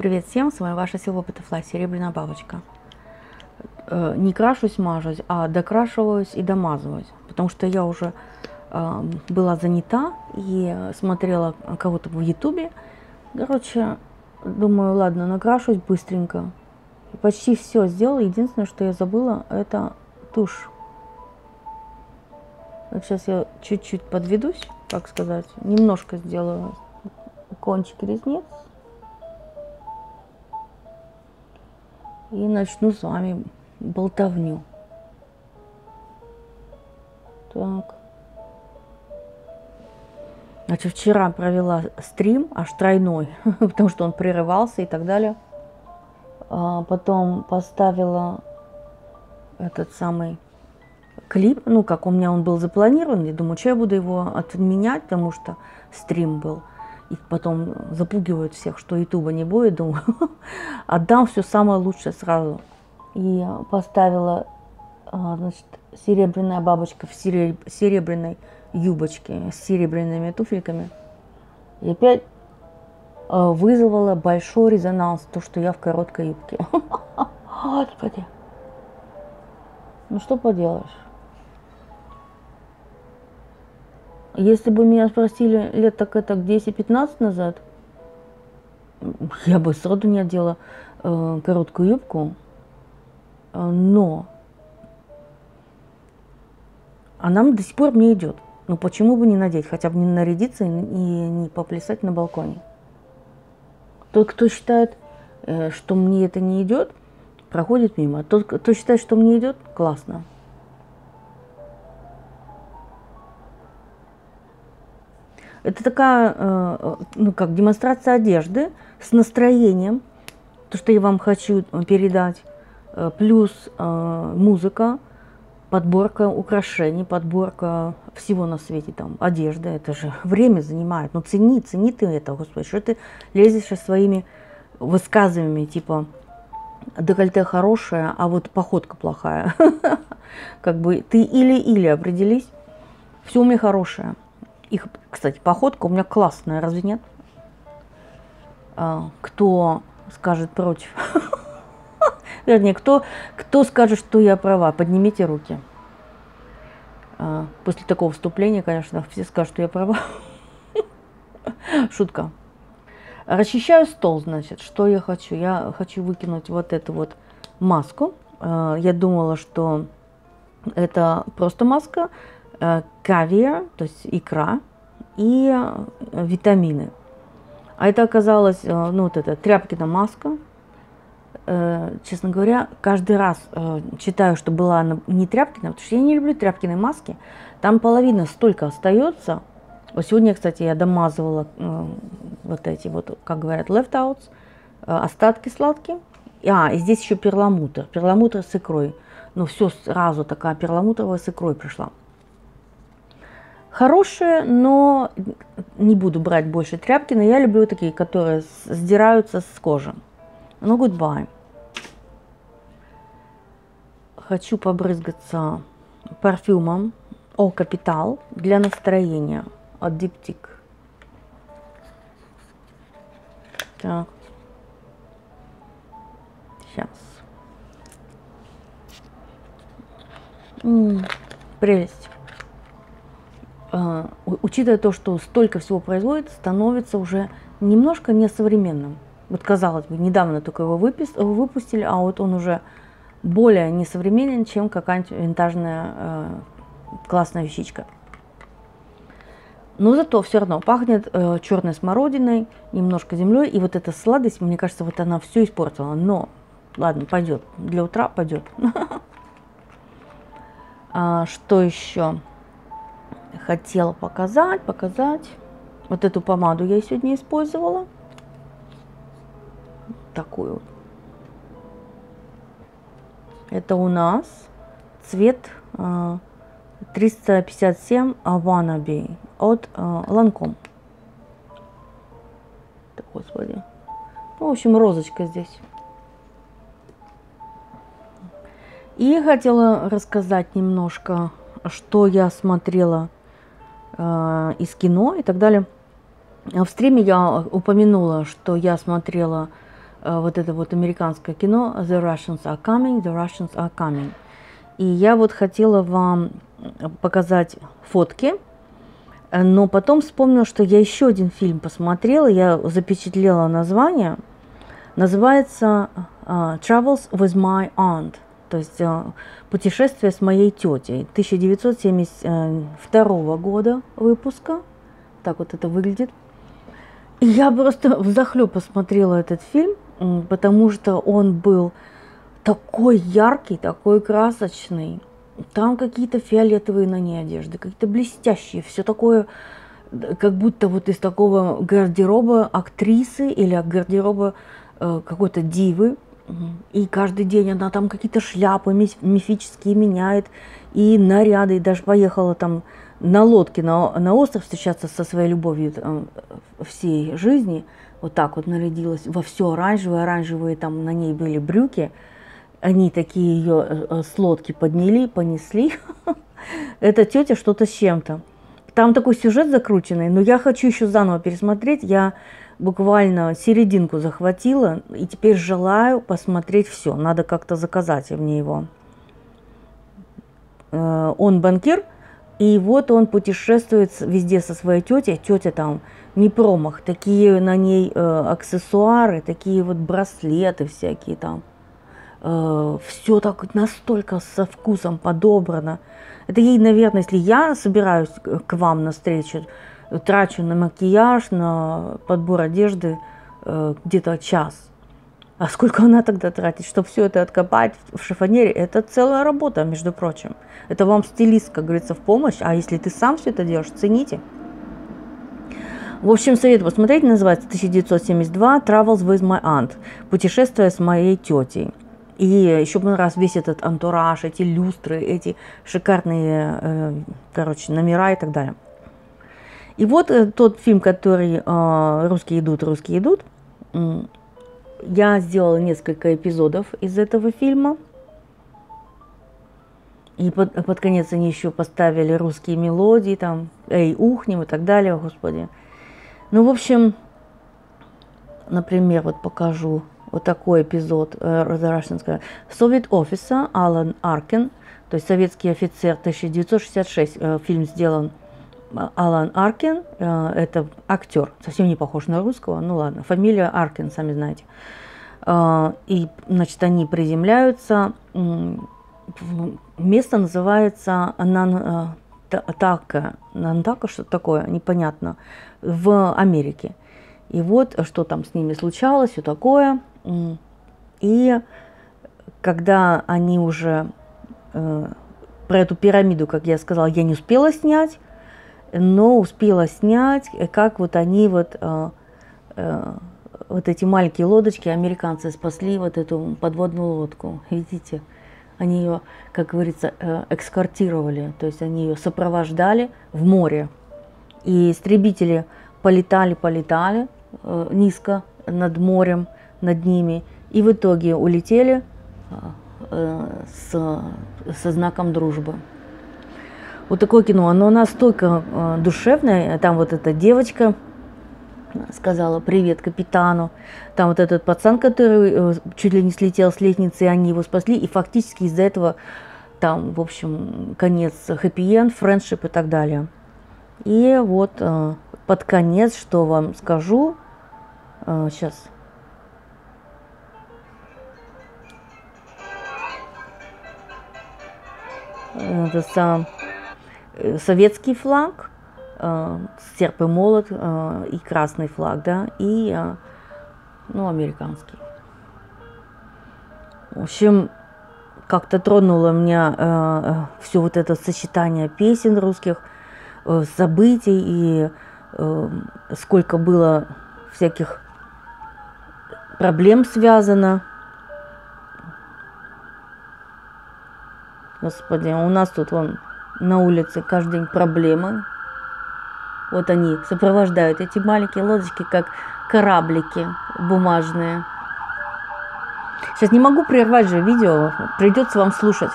Привет всем, с вами ваша Silver Butterfly, серебряная бабочка. Э, не крашусь, мажусь, а докрашиваюсь и домазываюсь, потому что я уже э, была занята и смотрела кого-то в ютубе. Короче, думаю, ладно, накрашусь быстренько. Почти все сделала. Единственное, что я забыла, это тушь. Вот сейчас я чуть-чуть подведусь, как сказать, немножко сделаю кончик ресниц. И начну с вами болтовню. Так. Значит, вчера провела стрим, аж тройной, потому что он прерывался и так далее. А потом поставила этот самый клип, ну, как у меня он был запланирован, я думаю, что я буду его отменять, потому что стрим был и потом запугивают всех, что Ютуба не будет, думаю, отдам все самое лучшее сразу. И поставила, а, значит, серебряная бабочка в серебряной юбочке с серебряными туфельками. И опять а, вызвала большой резонанс, то, что я в короткой юбке. Господи. Ну что поделаешь. Если бы меня спросили лет так это 10-15 назад, я бы сроду не одела э, короткую юбку, э, но она до сих пор мне идет. Ну почему бы не надеть, хотя бы не нарядиться и не поплясать на балконе? Тот, кто считает, э, что мне это не идет, проходит мимо. Тот, кто считает, что мне идет, классно. Это такая, э, ну, как демонстрация одежды с настроением, то, что я вам хочу передать, э, плюс э, музыка, подборка украшений, подборка всего на свете, там, одежда, это же время занимает. Ну, цени, цени ты это, господи, что ты лезешь со своими высказываниями, типа, декольте хорошее, а вот походка плохая. Как бы ты или-или определись, все у меня хорошее. Их, кстати, походка у меня классная, разве нет? А, кто скажет против? Вернее, кто, кто скажет, что я права? Поднимите руки. А, после такого вступления, конечно, все скажут, что я права. Шутка. Расчищаю стол, значит, что я хочу? Я хочу выкинуть вот эту вот маску. А, я думала, что это просто маска, кавиар, то есть икра, и э, витамины. А это оказалось, э, ну вот это Тряпкина маска. Честно говоря, каждый раз читаю, что была она не Тряпкина, потому что я не люблю Тряпкины маски. Там половина столько остается. Вот сегодня, кстати, я домазывала вот эти вот, как говорят, left-outs, остатки сладкие. А, и здесь еще перламутр. Перламутр с икрой. Ну, все сразу такая перламутровая с икрой пришла. Хорошие, но не буду брать больше тряпки, но я люблю такие, которые сдираются с кожи. Ну, goodbye. Хочу побрызгаться парфюмом О Капитал для настроения от Диптик. Так. Сейчас. М -м, прелесть. А, учитывая то, что столько всего производит, становится уже немножко несовременным. Вот казалось бы, недавно только его выпустили, а вот он уже более несовременен, чем какая-нибудь винтажная э, классная вещичка. Но зато все равно пахнет э, черной смородиной, немножко землей, и вот эта сладость, мне кажется, вот она все испортила. Но ладно, пойдет, для утра пойдет. А, что еще? Хотела показать, показать. Вот эту помаду я сегодня использовала. Такую. Это у нас цвет 357 Wannabe от Lancome. Господи. Ну, в общем, розочка здесь. И хотела рассказать немножко, что я смотрела э, из кино и так далее. В стриме я упомянула, что я смотрела э, вот это вот американское кино The Russians are coming, The Russians are coming. И я вот хотела вам показать фотки, но потом вспомнила, что я еще один фильм посмотрела, я запечатлела название. Называется Travels with My Aunt, то есть uh, путешествие с моей тетей. 1972 года выпуска. Так вот это выглядит. И я просто взахлеб посмотрела этот фильм, потому что он был такой яркий, такой красочный. Там какие-то фиолетовые на ней одежды, какие-то блестящие, все такое, как будто вот из такого гардероба актрисы или гардероба э, какой-то дивы. И каждый день она там какие-то шляпы мифические меняет, и наряды, и даже поехала там на лодке на, на остров встречаться со своей любовью там, всей жизни. Вот так вот нарядилась во все оранжевое, оранжевые там на ней были брюки – они такие ее э, с лодки подняли, понесли. Это тетя что-то с чем-то. Там такой сюжет закрученный, но я хочу еще заново пересмотреть. Я буквально серединку захватила и теперь желаю посмотреть все. Надо как-то заказать мне его. Э, он банкир, и вот он путешествует везде со своей тетей. Тетя там не промах, такие на ней аксессуары, такие вот браслеты всякие там э, все так настолько со вкусом подобрано. Это ей, наверное, если я собираюсь к вам на встречу, трачу на макияж, на подбор одежды э, где-то час. А сколько она тогда тратит, чтобы все это откопать в шифонере? Это целая работа, между прочим. Это вам стилист, как говорится, в помощь. А если ты сам все это делаешь, цените. В общем, совет посмотреть называется 1972 Travels with my aunt. Путешествие с моей тетей. И еще раз весь этот антураж, эти люстры, эти шикарные, э, короче, номера и так далее. И вот э, тот фильм, который э, «Русские идут, русские идут», я сделала несколько эпизодов из этого фильма. И под, под конец они еще поставили русские мелодии, там, «Эй, ухнем» и так далее, господи. Ну, в общем, например, вот покажу вот такой эпизод э, Russian Soviet Officer Алан Аркен, то есть советский офицер 1966, э, фильм сделан э, Алан Аркен, это актер, совсем не похож на русского, ну ладно, фамилия Аркен, сами знаете. И, значит, они приземляются, место называется Нантака, Нантака, что такое, непонятно, в Америке. И вот что там с ними случалось, все такое – и когда они уже э, про эту пирамиду, как я сказала, я не успела снять, но успела снять, как вот они вот, э, э, вот эти маленькие лодочки, американцы спасли вот эту подводную лодку. Видите, они ее, как говорится, э, экскортировали, то есть они ее сопровождали в море. И истребители полетали, полетали э, низко над морем – над ними, и в итоге улетели э, с, со знаком дружбы. Вот такое кино, оно настолько э, душевное, там вот эта девочка сказала привет капитану, там вот этот пацан, который э, чуть ли не слетел с лестницы, они его спасли, и фактически из-за этого там, в общем, конец хэппи-энд, френдшип и так далее. И вот под конец, что вам скажу, сейчас это сам э, советский флаг, э, серп и молот э, и красный флаг, да, и ну, американский. В общем, как-то тронуло меня э, все вот это сочетание песен русских, э, событий и э, сколько было всяких проблем связано Господи, у нас тут вон на улице каждый день проблемы. Вот они сопровождают эти маленькие лодочки, как кораблики бумажные. Сейчас не могу прервать же видео, придется вам слушать.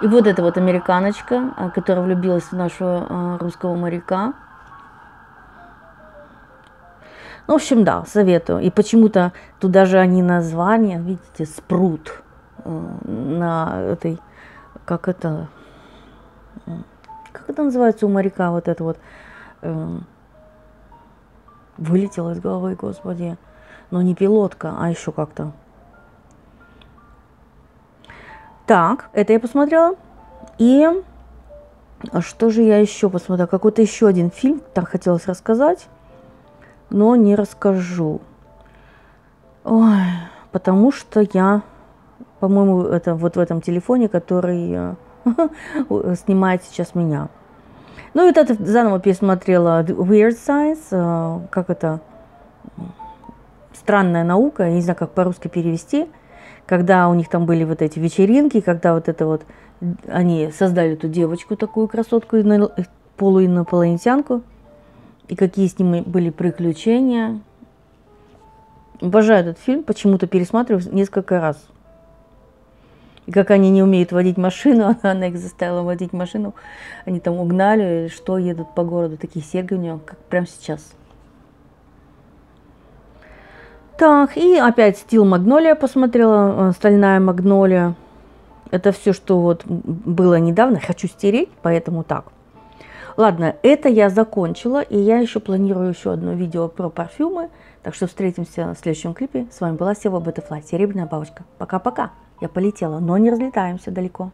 И вот эта вот американочка, а, которая влюбилась в нашего а, русского моряка. Ну, в общем, да, советую. И почему-то тут даже они названия, видите, спрут э, на этой, как это, как это называется у моряка, вот это вот, э, вылетело из головы, господи. Но не пилотка, а еще как-то. Так, это я посмотрела. И что же я еще посмотрела? Какой-то еще один фильм там хотелось рассказать, но не расскажу. Ой, потому что я, по-моему, это вот в этом телефоне, который э, снимает сейчас меня. Ну, и вот это заново пересмотрела Weird Science, э, как это, странная наука, я не знаю, как по-русски перевести – когда у них там были вот эти вечеринки, когда вот это вот они создали эту девочку, такую красотку, полуинопланетянку, и какие с ними были приключения. Обожаю этот фильм, почему-то пересматриваю несколько раз. И как они не умеют водить машину, она их заставила водить машину. Они там угнали, что едут по городу, такие серьги у нее, как прямо сейчас. Так, и опять стил Магнолия посмотрела, э, стальная Магнолия. Это все, что вот было недавно. Хочу стереть, поэтому так. Ладно, это я закончила, и я еще планирую еще одно видео про парфюмы. Так что встретимся в следующем клипе. С вами была Сева Butterfly, серебряная бабочка. Пока-пока. Я полетела, но не разлетаемся далеко.